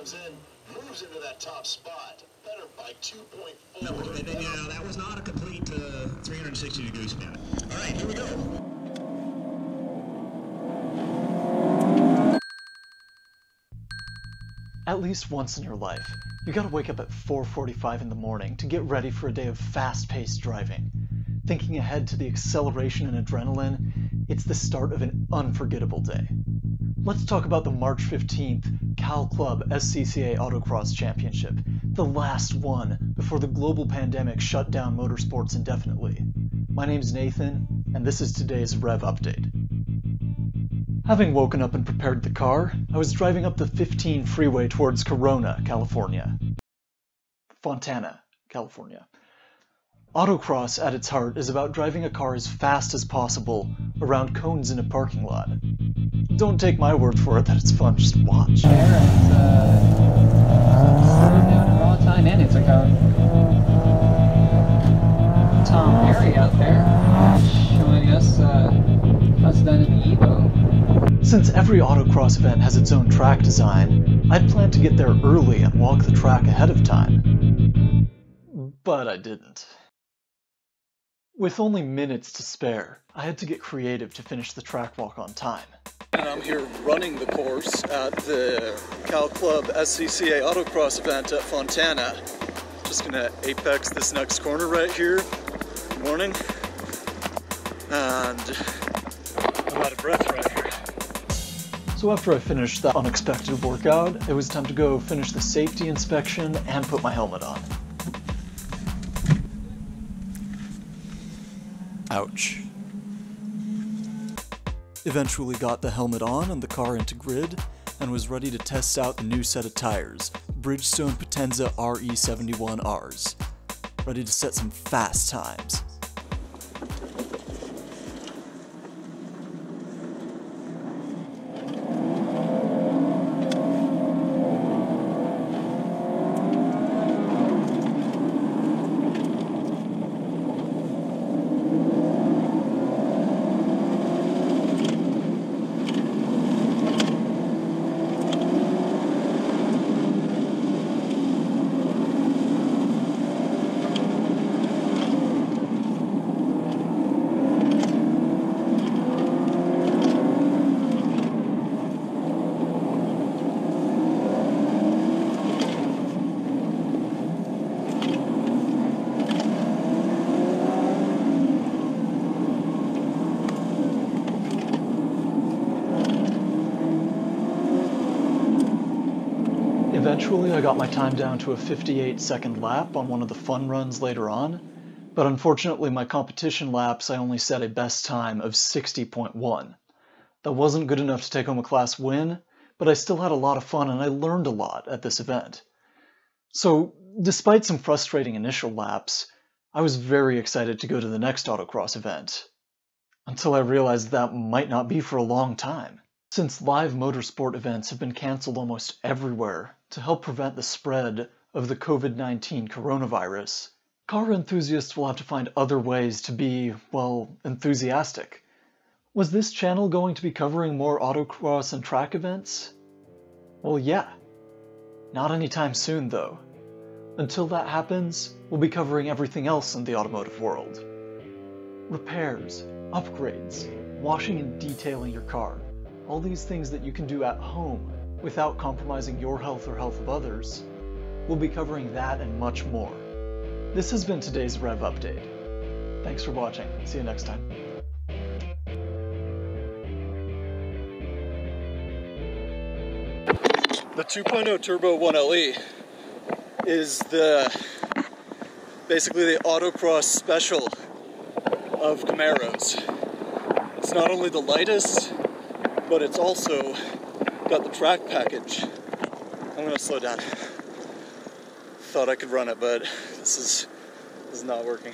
comes in, moves into that top spot. Better by 2.4. No, no, that was not a complete uh, 360 degree spin. All right, here we go. At least once in your life, you gotta wake up at 4.45 in the morning to get ready for a day of fast-paced driving. Thinking ahead to the acceleration and adrenaline, it's the start of an unforgettable day. Let's talk about the March 15th Cal Club SCCA Autocross Championship, the last one before the global pandemic shut down motorsports indefinitely. My name's Nathan, and this is today's Rev Update. Having woken up and prepared the car, I was driving up the 15 freeway towards Corona, California. Fontana, California. Autocross at its heart is about driving a car as fast as possible around cones in a parking lot. Don't take my word for it that it's fun, just watch. There, it's uh, in raw time, and it's like a Tom Perry out there showing us uh, how it's done in the Evo. Since every autocross event has its own track design, I'd planned to get there early and walk the track ahead of time. But I didn't. With only minutes to spare, I had to get creative to finish the track walk on time. And I'm here running the course at the Cal Club SCCA Autocross event at Fontana. Just gonna apex this next corner right here. Good morning. And I'm out of breath right here. So after I finished that unexpected workout, it was time to go finish the safety inspection and put my helmet on. Ouch. Eventually got the helmet on and the car into grid, and was ready to test out the new set of tires, Bridgestone Potenza RE71Rs. Ready to set some fast times. Eventually, I got my time down to a 58 second lap on one of the fun runs later on, but unfortunately, my competition laps I only set a best time of 60.1. That wasn't good enough to take home a class win, but I still had a lot of fun and I learned a lot at this event. So, despite some frustrating initial laps, I was very excited to go to the next autocross event. Until I realized that might not be for a long time. Since live motorsport events have been cancelled almost everywhere to help prevent the spread of the COVID 19 coronavirus, car enthusiasts will have to find other ways to be, well, enthusiastic. Was this channel going to be covering more autocross and track events? Well, yeah. Not anytime soon, though. Until that happens, we'll be covering everything else in the automotive world repairs, upgrades, washing and detailing your car all these things that you can do at home without compromising your health or health of others. We'll be covering that and much more. This has been today's Rev Update. Thanks for watching. See you next time. The 2.0 Turbo 1LE is the basically the autocross special of Camaros. It's not only the lightest, but it's also got the track package. I'm gonna slow down. Thought I could run it, but this is this is not working.